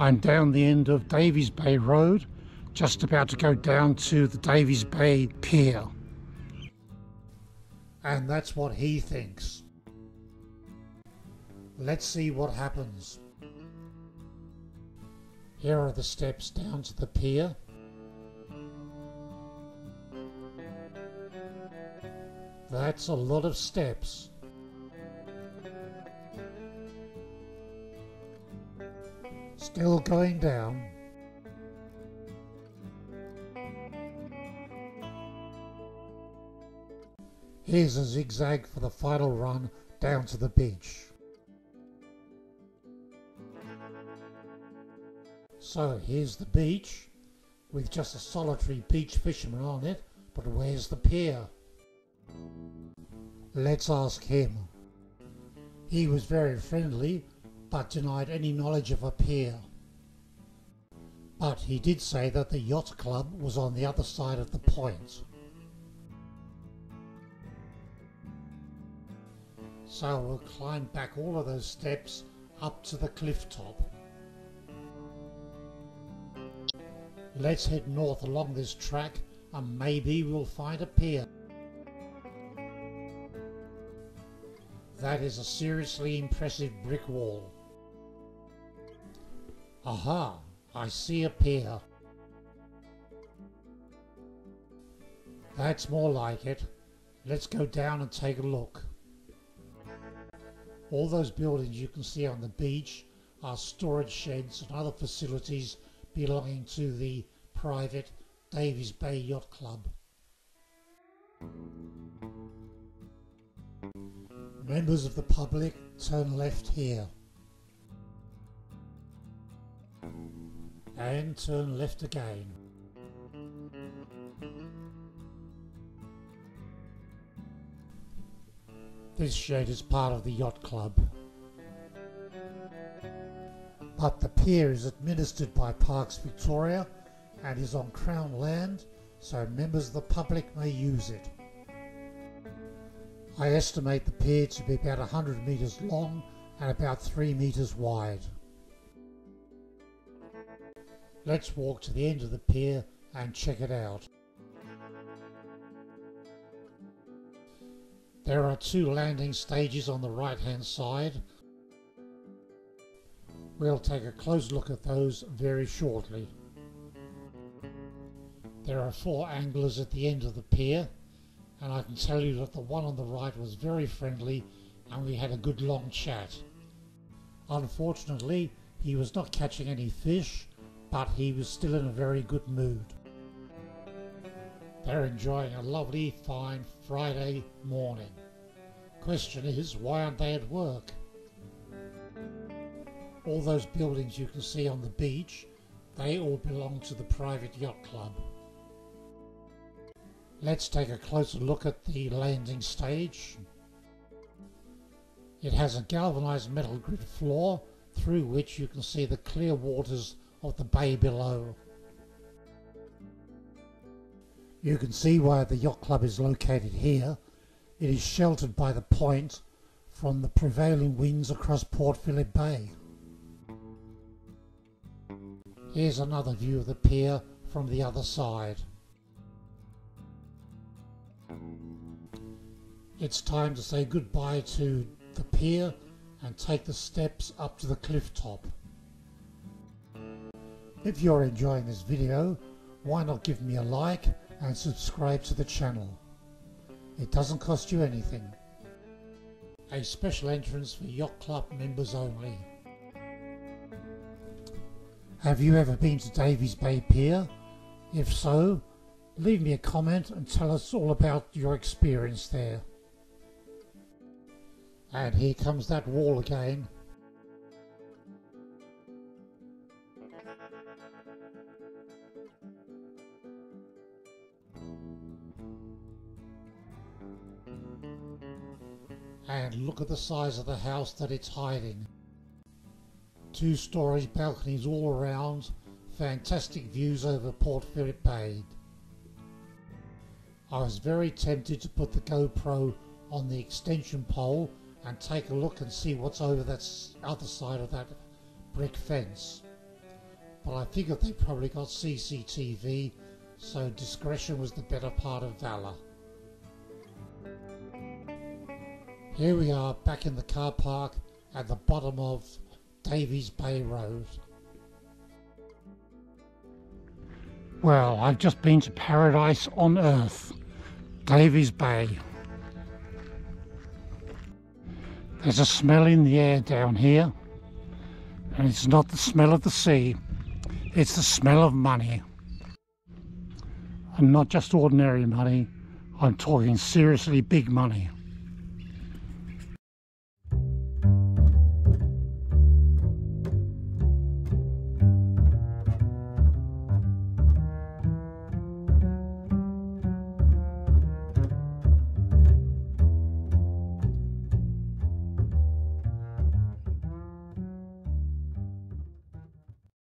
I'm down the end of Davey's Bay Road, just about to go down to the Davey's Bay Pier. And that's what he thinks. Let's see what happens. Here are the steps down to the pier. That's a lot of steps. Still going down. Here's a zigzag for the final run down to the beach. So here's the beach with just a solitary beach fisherman on it, but where's the pier? Let's ask him. He was very friendly, but denied any knowledge of a pier. But he did say that the yacht club was on the other side of the point. So we'll climb back all of those steps up to the cliff top. Let's head north along this track and maybe we'll find a pier. That is a seriously impressive brick wall. Aha, I see a pier. That's more like it. Let's go down and take a look. All those buildings you can see on the beach are storage sheds and other facilities belonging to the private Davey's Bay Yacht Club. Members of the public turn left here. And turn left again. This shed is part of the yacht club. But the pier is administered by Parks Victoria and is on Crown land, so members of the public may use it. I estimate the pier to be about 100 metres long and about 3 metres wide. Let's walk to the end of the pier and check it out. There are two landing stages on the right hand side. We'll take a close look at those very shortly. There are four anglers at the end of the pier and I can tell you that the one on the right was very friendly and we had a good long chat. Unfortunately, he was not catching any fish, but he was still in a very good mood. They're enjoying a lovely, fine Friday morning. Question is, why aren't they at work? All those buildings you can see on the beach, they all belong to the private yacht club. Let's take a closer look at the landing stage. It has a galvanized metal grid floor through which you can see the clear waters of the bay below. You can see why the yacht club is located here. It is sheltered by the point from the prevailing winds across Port Phillip Bay. Here's another view of the pier from the other side. It's time to say goodbye to the pier and take the steps up to the cliff top. If you're enjoying this video, why not give me a like and subscribe to the channel. It doesn't cost you anything. A special entrance for Yacht Club members only. Have you ever been to Davey's Bay Pier? If so, leave me a comment and tell us all about your experience there. And here comes that wall again. And look at the size of the house that it's hiding. Two stories, balconies all around, fantastic views over Port Phillip Bay. I was very tempted to put the GoPro on the extension pole and take a look and see what's over that other side of that brick fence. But I figured they probably got CCTV, so discretion was the better part of valour. Here we are back in the car park at the bottom of Davey's Bay Road. Well, I've just been to paradise on earth, Davey's Bay. There's a smell in the air down here, and it's not the smell of the sea, it's the smell of money. And not just ordinary money, I'm talking seriously big money.